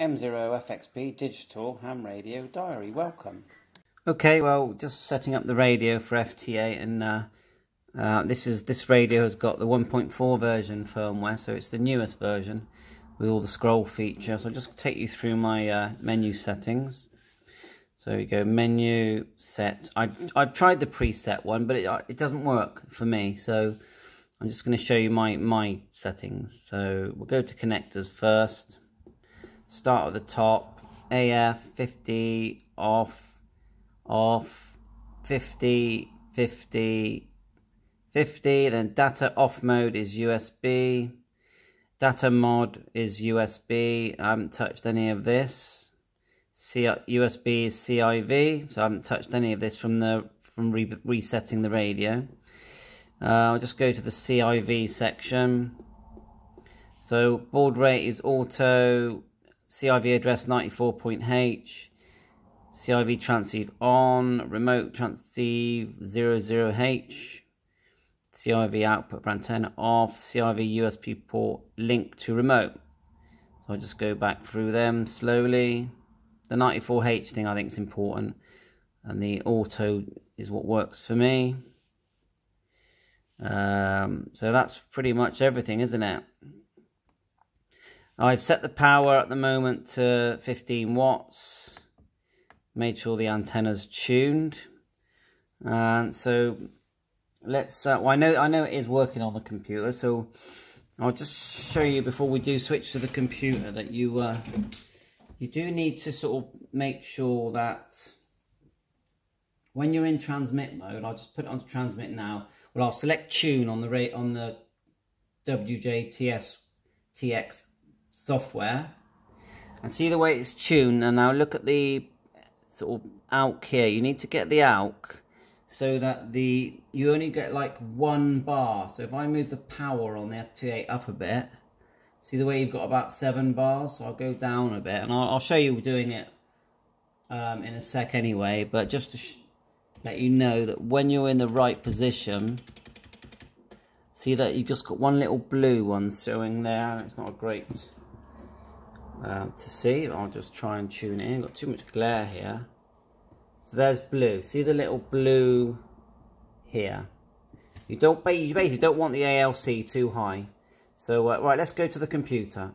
M0FXB Digital Ham Radio Diary. Welcome. Okay, well, just setting up the radio for FT8, and uh, uh, this is this radio has got the 1.4 version firmware, so it's the newest version with all the scroll features. So I'll just take you through my uh, menu settings. So we go menu set. I've I've tried the preset one, but it uh, it doesn't work for me. So I'm just going to show you my my settings. So we'll go to connectors first start at the top, AF 50, off, off, 50, 50, 50, then data off mode is USB, data mod is USB, I haven't touched any of this, C USB is CIV, so I haven't touched any of this from the from re resetting the radio. Uh, I'll just go to the CIV section. So baud rate is auto, CIV address 94.h, CIV transceive on, remote transceive 00H, CIV output for antenna off, CIV USB port link to remote. So I'll just go back through them slowly. The 94H thing I think is important and the auto is what works for me. Um, so that's pretty much everything, isn't it? I've set the power at the moment to 15 watts. Made sure the antenna's tuned. And so let's, uh, well, I know, I know it is working on the computer, so I'll just show you before we do switch to the computer that you, uh, you do need to sort of make sure that when you're in transmit mode, I'll just put it onto transmit now. Well, I'll select tune on the rate on the WJTS TX software. And see the way it's tuned. And now look at the sort of AUX here. You need to get the AUX so that the you only get like one bar. So if I move the power on the FT8 up a bit see the way you've got about seven bars? So I'll go down a bit. And I'll, I'll show you doing it um, in a sec anyway. But just to let you know that when you're in the right position see that you've just got one little blue one showing there. It's not a great uh, to see. I'll just try and tune in. Got too much glare here. So there's blue. See the little blue here. You don't you basically don't want the ALC too high. So uh, right, let's go to the computer.